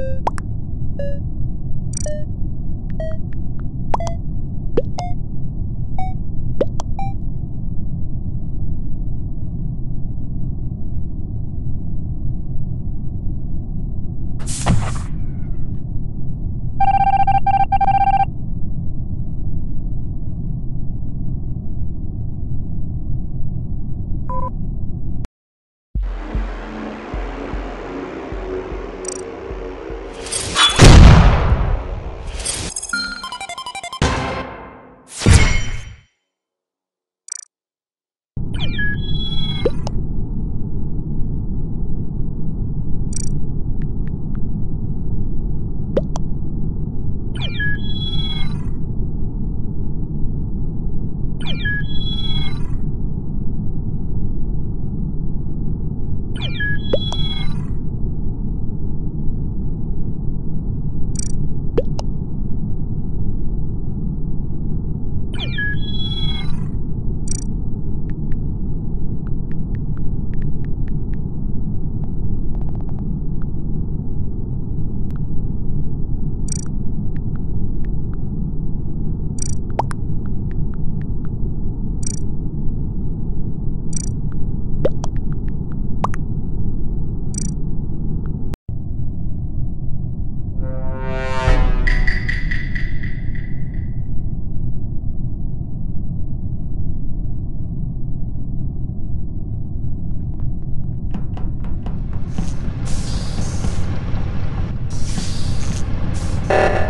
you Bye.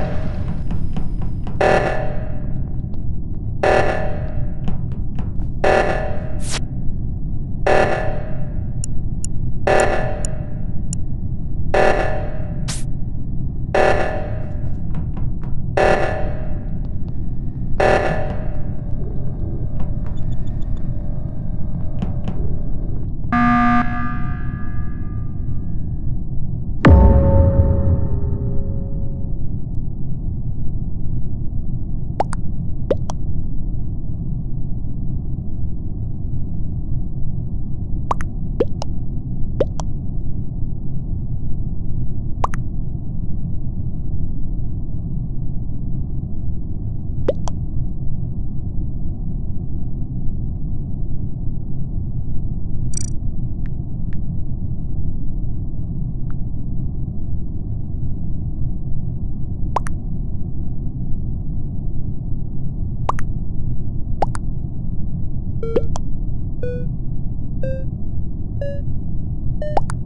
you